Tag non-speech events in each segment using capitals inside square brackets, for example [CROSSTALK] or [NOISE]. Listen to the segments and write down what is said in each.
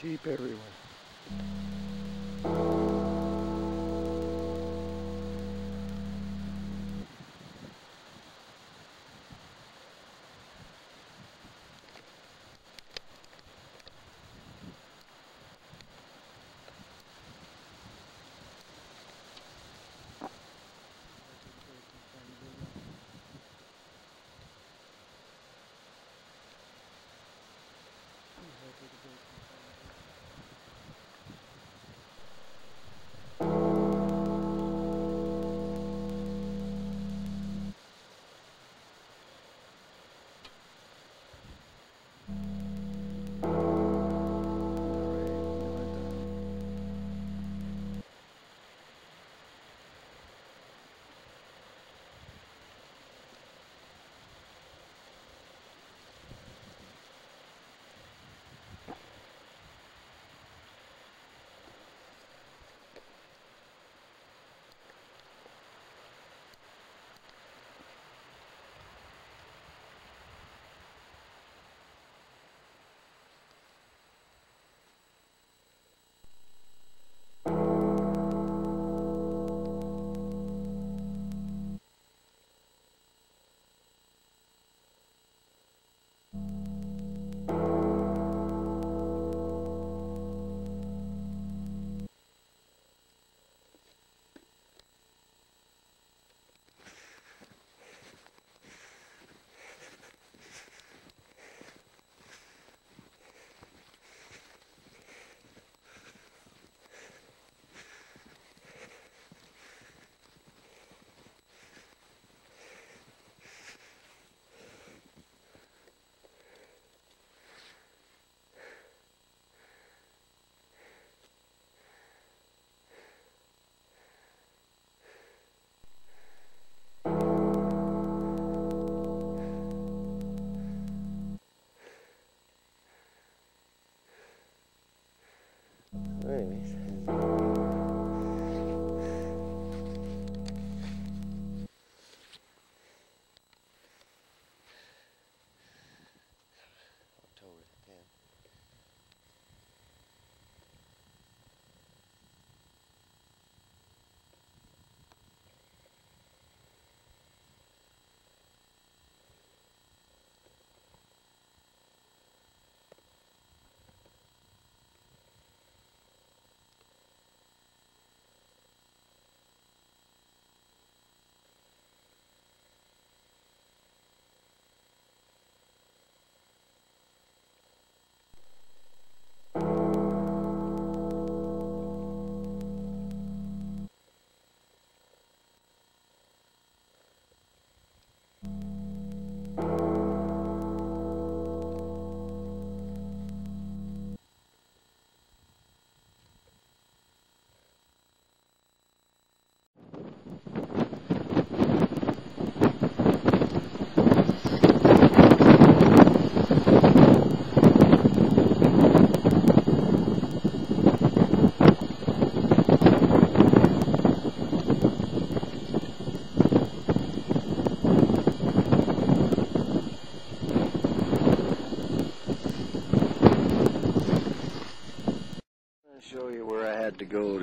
Sheep everywhere. show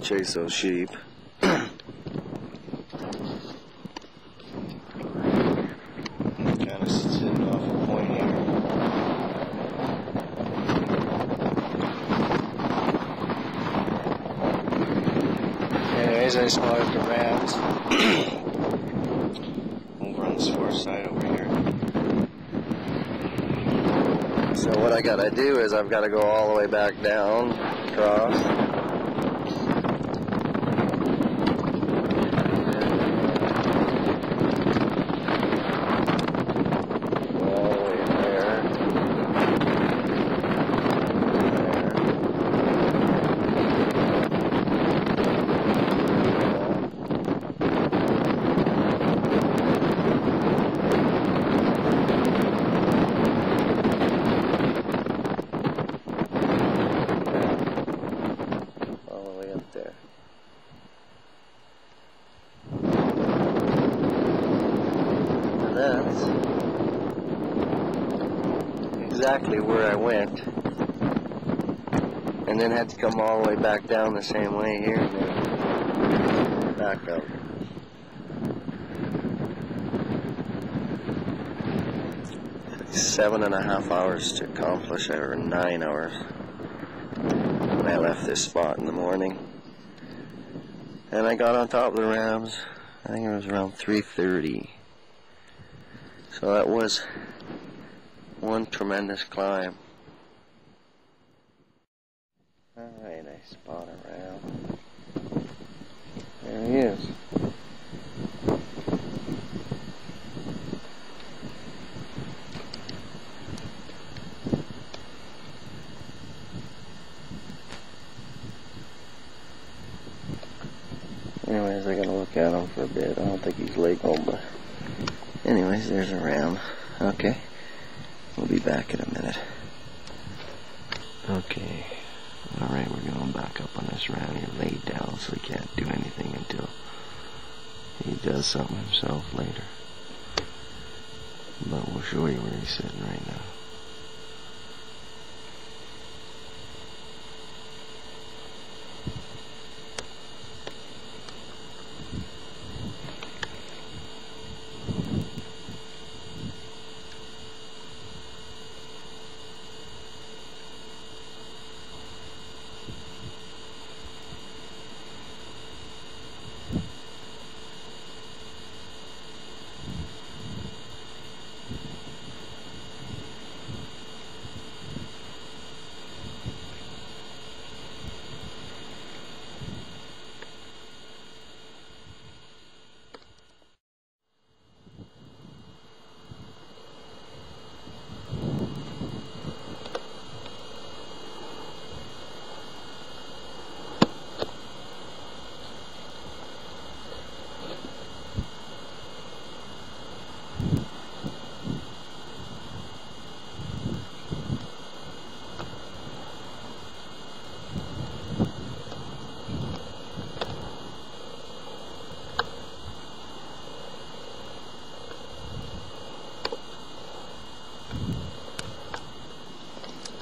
to chase those sheep. kind of sitting off a point here. Anyways, I spotted the rams [CLEARS THROAT] over on this far side over here. So what I gotta do is I've gotta go all the way back down, across, exactly where I went. And then had to come all the way back down the same way here and then back up. Seven and a half hours to accomplish, or nine hours when I left this spot in the morning. And I got on top of the Rams, I think it was around 3.30. So that was one tremendous climb. Alright, I spot a Ram. There he is. Anyways, I gotta look at him for a bit. I don't think he's legal, but anyways, there's a ram. Okay, we'll be back in a minute. Okay, all right, we're going back up on this ram. He laid down, so he can't do anything until he does something himself later. But we'll show you where he's sitting right now.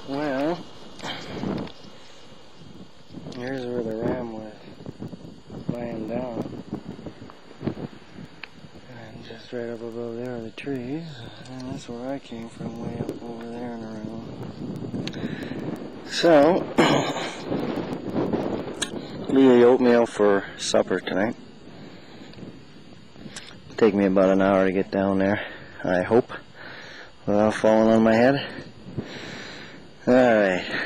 Well, here's where the ram was laying down. And just right up above there are the trees. And that's where I came from, way up over there and around. So, [CLEARS THROAT] be oatmeal for supper tonight. Take me about an hour to get down there, I hope, without falling on my head. Alright.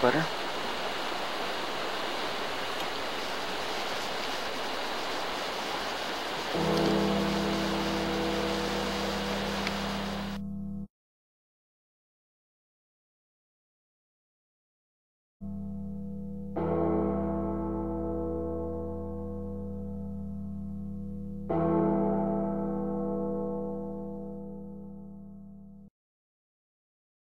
Butter.